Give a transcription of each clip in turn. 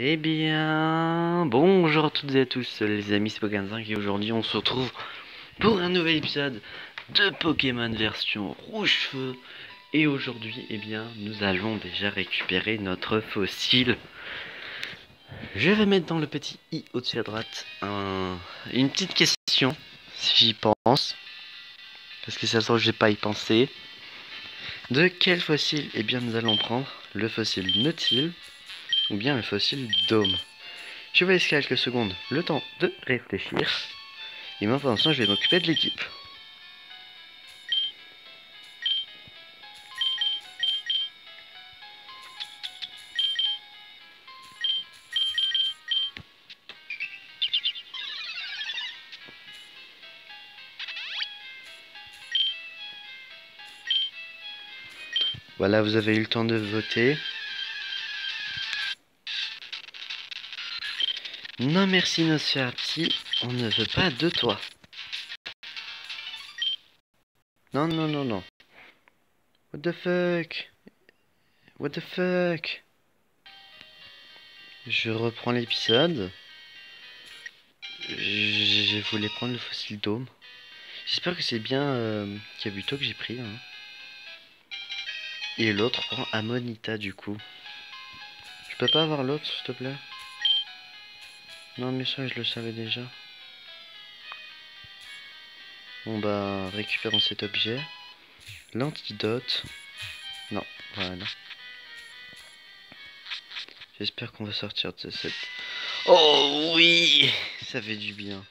Eh bien, bonjour à toutes et à tous les amis, c'est Pokémon5 et aujourd'hui on se retrouve pour un nouvel épisode de Pokémon version rouge feu et aujourd'hui, eh bien, nous allons déjà récupérer notre fossile. Je vais mettre dans le petit i au-dessus à droite une petite question, si j'y pense, parce que ça se trouve, je vais pas y penser. De quel fossile, eh bien, nous allons prendre le fossile Nautil ou bien le fossile Dôme. Je vais laisser quelques secondes le temps de réfléchir. Et moi, pour l'instant, je vais m'occuper de l'équipe. Voilà, vous avez eu le temps de voter. Non merci Nosferati, on ne veut pas de toi. Non, non, non, non. What the fuck? What the fuck? Je reprends l'épisode. Je voulais prendre le fossile dôme. J'espère que c'est bien euh, Kabuto que j'ai pris. Hein. Et l'autre prend Amonita du coup. Je peux pas avoir l'autre s'il te plaît? Non, mais ça, je le savais déjà. Bon, bah, récupérons cet objet. L'antidote. Non, voilà. J'espère qu'on va sortir de cette... Oh oui Ça fait du bien.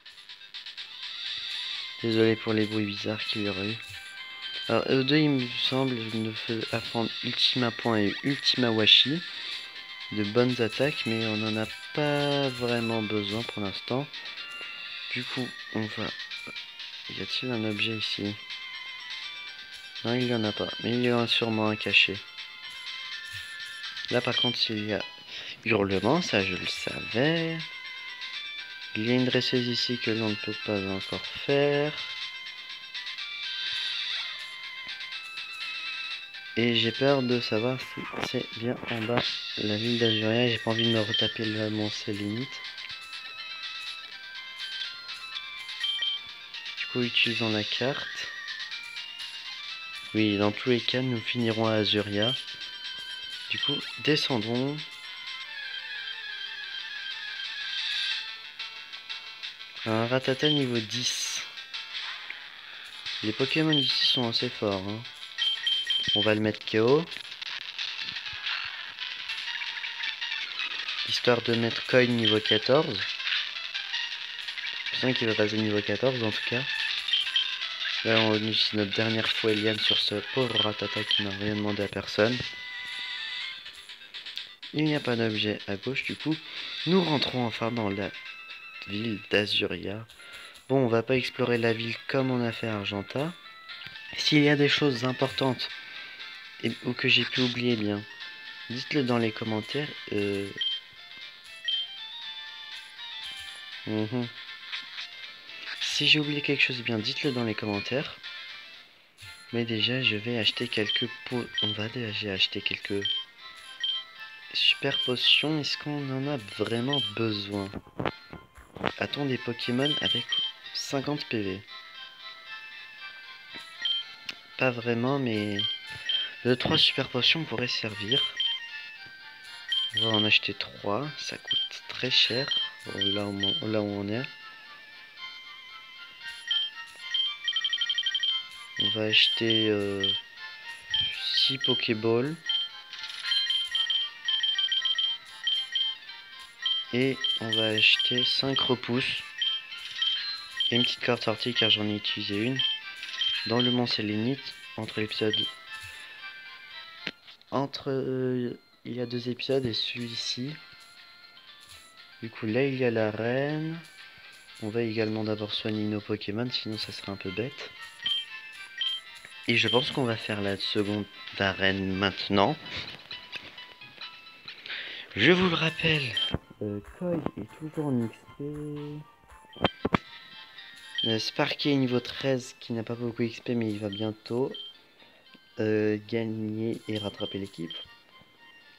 Désolé pour les bruits bizarres qu'il y aurait eu. Alors, E2, il me semble, ne fait apprendre Ultima Point et Ultima Washi de bonnes attaques, mais on n'en a pas vraiment besoin pour l'instant. Du coup, on va... Y a-t-il un objet ici? Non, il n'y en a pas, mais il y en a sûrement un caché. Là, par contre, il y a hurlement, ça je le savais. Il y a une dresseuse ici que l'on ne peut pas encore faire. Et j'ai peur de savoir si c'est bien en bas la ville d'Azuria. J'ai pas envie de me retaper le mont limite. Du coup, utilisons la carte. Oui, dans tous les cas, nous finirons à Azuria. Du coup, descendons. Un ratata niveau 10. Les Pokémon ici sont assez forts. Hein. On va le mettre KO. Histoire de mettre Coin niveau 14. Je sens qu'il va passer niveau 14 en tout cas. Là on utilise notre dernière fois Eliane sur ce pauvre Ratata qui n'a rien demandé à personne. Il n'y a pas d'objet à gauche du coup. Nous rentrons enfin dans la ville d'Azuria. Bon, on va pas explorer la ville comme on a fait à Argenta. S'il y a des choses importantes ou que j'ai pu oublier bien, dites-le dans les commentaires. Euh... Mhm. Si j'ai oublié quelque chose bien, dites-le dans les commentaires. Mais déjà, je vais acheter quelques pots. On va déjà acheter quelques super potions. Est-ce qu'on en a vraiment besoin? A-t-on des Pokémon avec 50 PV Pas vraiment, mais le 3 super potions pourrait servir. On va en acheter 3. Ça coûte très cher. Là où, là où on est. On va acheter euh, 6 Pokéballs. Et on va acheter 5 repousses. Et une petite carte sortie car j'en ai utilisé une. Dans le Mont entre l'épisode entre euh, il y a deux épisodes et celui-ci. Du coup là il y a la reine. On va également d'abord soigner nos Pokémon, sinon ça serait un peu bête. Et je pense qu'on va faire la seconde arène maintenant. Je vous le rappelle, euh, est toujours en XP. Euh, Sparky est niveau 13 qui n'a pas beaucoup XP mais il va bientôt. Euh, gagner et rattraper l'équipe.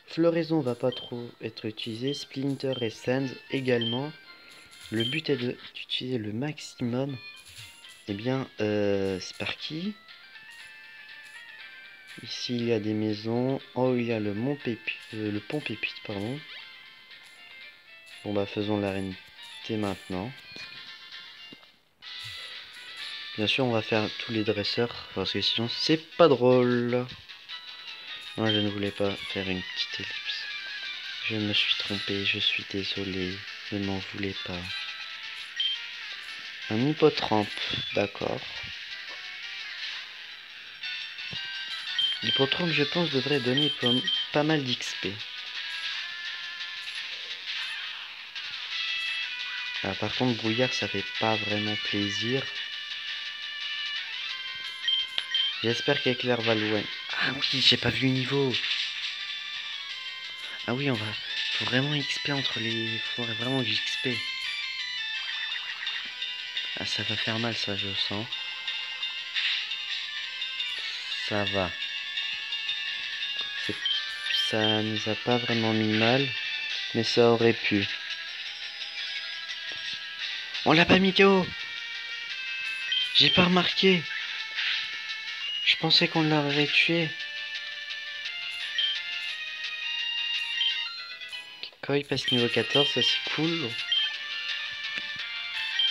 Floraison va pas trop être utilisé. Splinter et Sand également. Le but est d'utiliser le maximum. Eh bien, euh, Sparky. Ici, il y a des maisons. Oh, il y a le, mont euh, le pont Pépite, pardon. Bon, bah, faisons l'arène maintenant. Bien sûr, on va faire tous les dresseurs, parce que sinon, c'est pas drôle. Moi, je ne voulais pas faire une petite ellipse. Je me suis trompé, je suis désolé. Ne m'en voulez pas. Un hippotrampe, d'accord. L'hippotrampe, je pense, devrait donner pas mal d'XP. Ah, par contre, brouillard, ça fait pas vraiment plaisir. J'espère qu'Éclair va loin. Ah oui, j'ai pas vu le niveau. Ah oui, on va... Faut vraiment XP entre les... Faudrait vraiment XP. Ah, ça va faire mal, ça, je sens. Ça va. Ça nous a pas vraiment mis mal. Mais ça aurait pu. On l'a pas mis KO J'ai pas remarqué. Pensais qu'on l'aurait tué. Koi passe niveau 14, ça c'est cool.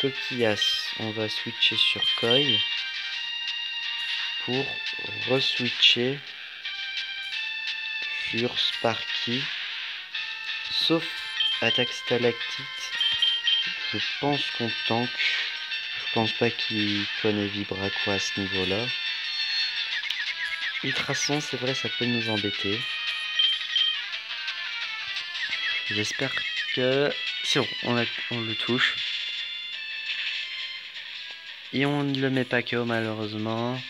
Tokiyas, on va switcher sur Koi pour re-switcher sur Sparky. Sauf attaque stalactite je pense qu'on tank. Je pense pas qu'il connaît quoi à ce niveau-là. Ultrason, c'est vrai, ça peut nous embêter. J'espère que... C'est bon, on, on, le touche. Et on ne le met pas KO malheureusement.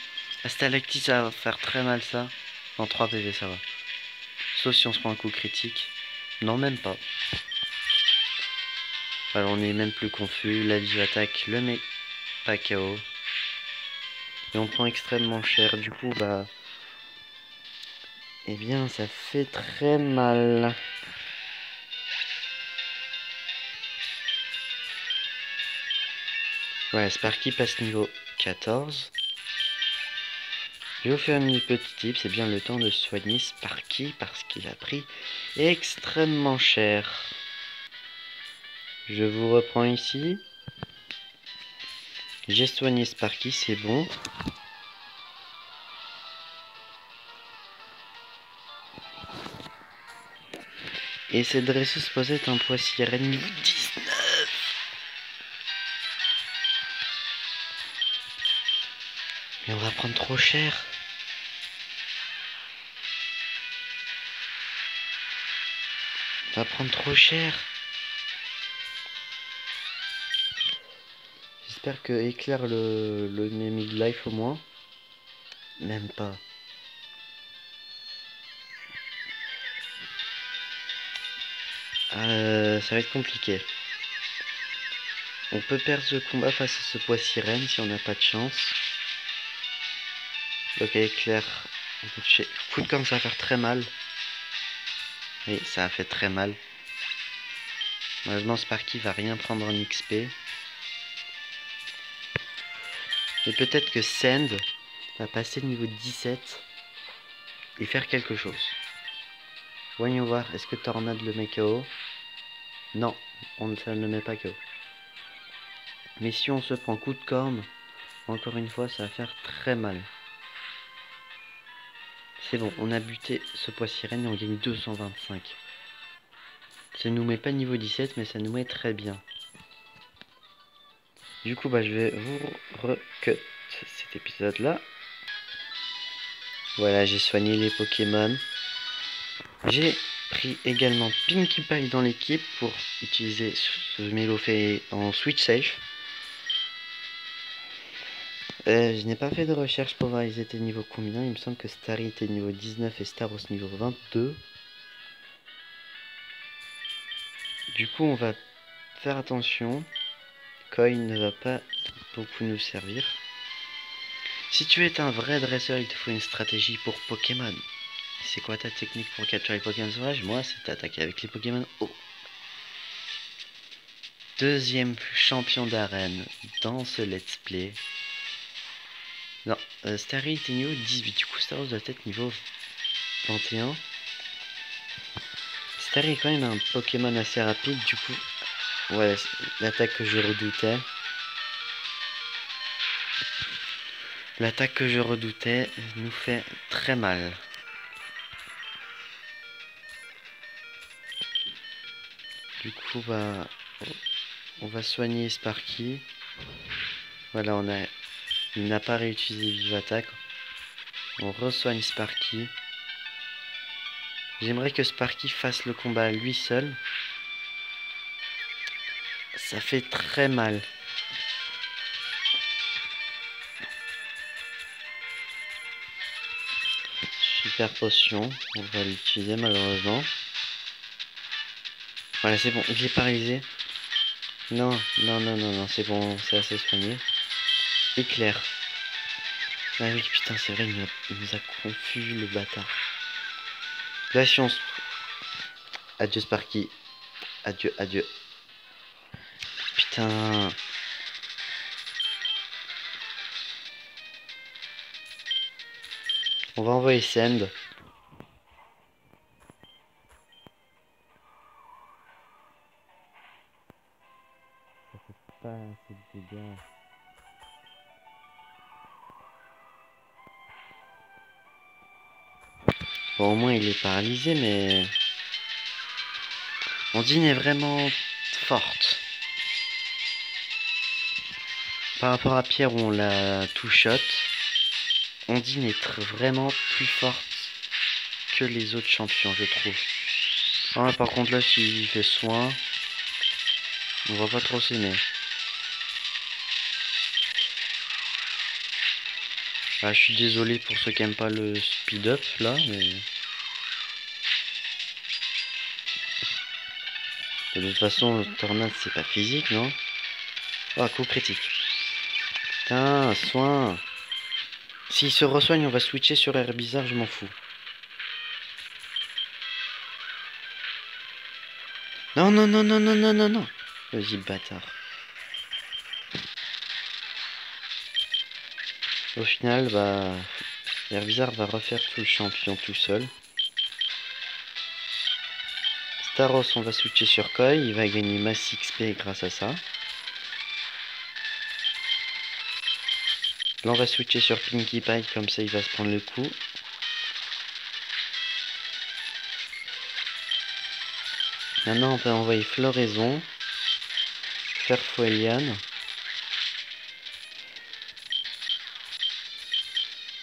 Astalacti, ça va faire très mal ça. En 3 PV, ça va. Sauf si on se prend un coup critique. Non, même pas. Alors on est même plus confus. La vie attaque le met pas KO. Et on prend extrêmement cher. Du coup, bah. Eh bien, ça fait très mal. Ouais, Sparky passe niveau 14. Je vais vous faire une petite tip, c'est bien le temps de soigner Sparky parce qu'il a pris extrêmement cher. Je vous reprends ici. J'ai soigné Sparky, c'est bon. Et cette dresseuse possède un poids sirène niveau 19. Mais on va prendre trop cher. On va prendre trop cher. J'espère que éclaire le, le mid-life au moins. Même pas. Euh, ça va être compliqué. On peut perdre ce combat face à ce poids sirène si on n'a pas de chance. Ok, éclair. De comme ça va faire très mal. Oui, ça a fait très mal. Malheureusement, Sparky va rien prendre en XP. Et peut-être que Sand va passer le niveau 17 et faire quelque chose. Voyons voir, est-ce que Tornade le met KO Non, on ne le met pas KO. Mais si on se prend coup de corne, encore une fois, ça va faire très mal. C'est bon, on a buté ce poids sirène et on gagne 225. Ça nous met pas niveau 17, mais ça nous met très bien. Du coup, bah, je vais vous recut cet épisode-là. Voilà, j'ai soigné les Pokémon. J'ai pris également Pinkie Pie dans l'équipe pour utiliser ce Mélofait en Switch Safe. Euh, je n'ai pas fait de recherche pour voir ils étaient niveau combien. Il me semble que Starry était niveau 19 et Staros niveau 22. Du coup, on va faire attention. Coin ne va pas beaucoup nous servir. Si tu es un vrai dresseur, il te faut une stratégie pour Pokémon. C'est quoi ta technique pour capturer les Pokémon sauvages Moi, c'est d'attaquer avec les Pokémon eau. Deuxième champion d'arène dans ce let's play. Non, euh, Starry était niveau 18. Du coup, Staros doit être niveau 21. Starry est quand même un Pokémon assez rapide. Du coup, ouais, l'attaque que je redoutais. L'attaque que je redoutais nous fait très mal. Du coup, bah, on va soigner Sparky. Voilà, on a, il n'a pas réutilisé Vive Attaque. On resoigne Sparky. J'aimerais que Sparky fasse le combat lui seul. Ça fait très mal. Super potion, on va l'utiliser malheureusement. Voilà, c'est bon, est paralysé. Non, non, non, non, non, c'est bon, c'est assez soigné. Éclair. Ah oui, putain, c'est vrai, il nous, a, confus le bâtard. Patience. Adieu Sparky. Adieu, adieu. Putain. On va envoyer Send. Bon, au moins il est paralysé, mais... Ondine est vraiment forte. Par rapport à Pierre où on l'a tout shot, Ondine est vraiment plus forte que les autres champions, je trouve. Ah, par contre là, s'il fait soin, on va pas trop s'aimer. Ah, je suis désolé pour ceux qui aiment pas le speed up là, mais. De toute façon, tornade c'est pas physique, non? Ah, coup critique. Putain, soin. S'il se resoigne, on va switcher sur air bizarre, je m'en fous. Non, non, non, non, non, non, non, non. Vas-y, bâtard. Au final, bah, Herbizarre va refaire tout le champion tout seul. Staros, on va switcher sur Koi, il va gagner masse XP grâce à ça. Là, on va switcher sur Pinkie Pie, comme ça il va se prendre le coup. Maintenant, on va envoyer Floraison, faire.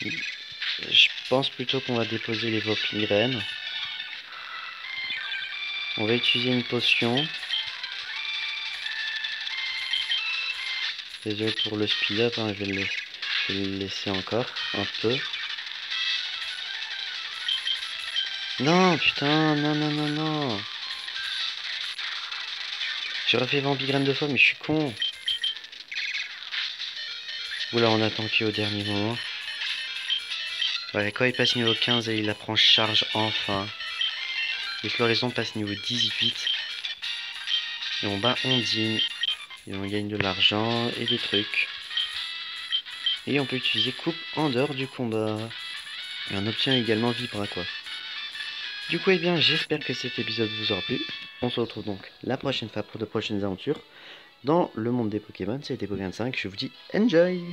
Je pense plutôt qu'on va déposer les Vopirènes. On va utiliser une potion. Désolé pour le speed up, hein, je, vais le, laisser encore un peu. Non, putain, non, non, non, non. J'ai refait Vampigraine de fois, mais je suis con. Oula, on attend qu'il au dernier moment. Voilà, quand il passe niveau 15 et il apprend charge enfin. Les floraisons passent niveau 18. Et on bat Ondine. Et on gagne de l'argent et des trucs. Et on peut utiliser coupe en dehors du combat. Et on obtient également Vibra quoi. Du coup, eh bien, j'espère que cet épisode vous aura plu. On se retrouve donc la prochaine fois pour de prochaines aventures dans le monde des Pokémon. C'était Pokémon 5. Je vous dis enjoy